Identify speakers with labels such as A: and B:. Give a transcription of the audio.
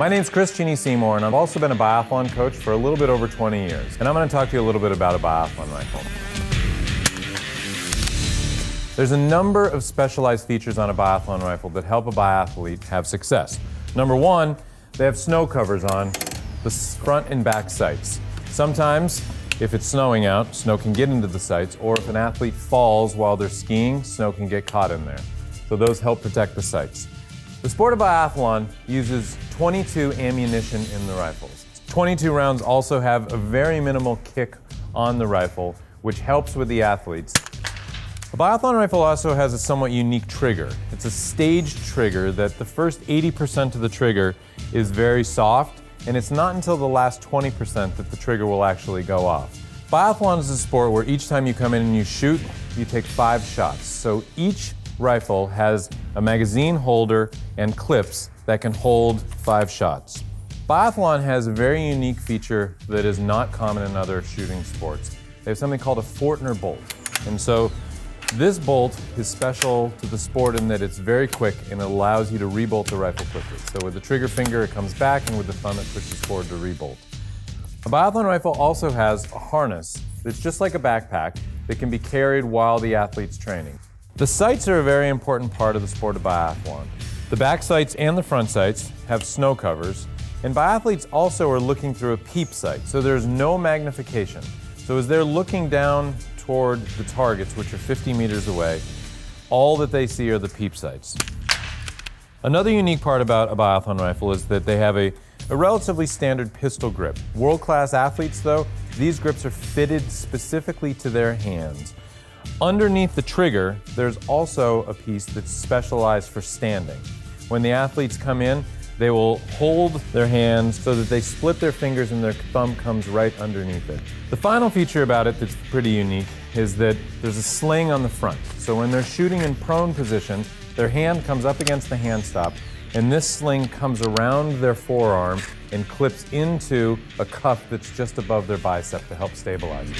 A: My name's Chris Cheney Seymour, and I've also been a biathlon coach for a little bit over 20 years. And I'm going to talk to you a little bit about a biathlon rifle. There's a number of specialized features on a biathlon rifle that help a biathlete have success. Number one, they have snow covers on the front and back sights. Sometimes, if it's snowing out, snow can get into the sights, or if an athlete falls while they're skiing, snow can get caught in there. So those help protect the sights. The sport of biathlon uses 22 ammunition in the rifles. 22 rounds also have a very minimal kick on the rifle, which helps with the athletes. A biathlon rifle also has a somewhat unique trigger. It's a staged trigger that the first 80% of the trigger is very soft, and it's not until the last 20% that the trigger will actually go off. Biathlon is a sport where each time you come in and you shoot, you take five shots. So each rifle has a magazine holder and clips that can hold five shots. Biathlon has a very unique feature that is not common in other shooting sports. They have something called a Fortner bolt. And so this bolt is special to the sport in that it's very quick and allows you to rebolt the rifle quickly. So with the trigger finger, it comes back, and with the thumb, it pushes forward to rebolt. A biathlon rifle also has a harness that's just like a backpack that can be carried while the athlete's training. The sights are a very important part of the sport of biathlon. The back sights and the front sights have snow covers, and biathletes also are looking through a peep sight, so there's no magnification. So as they're looking down toward the targets, which are 50 meters away, all that they see are the peep sights. Another unique part about a biathlon rifle is that they have a, a relatively standard pistol grip. World class athletes, though, these grips are fitted specifically to their hands. Underneath the trigger, there's also a piece that's specialized for standing. When the athletes come in, they will hold their hands so that they split their fingers and their thumb comes right underneath it. The final feature about it that's pretty unique is that there's a sling on the front. So when they're shooting in prone position, their hand comes up against the hand stop, and this sling comes around their forearm and clips into a cuff that's just above their bicep to help stabilize it.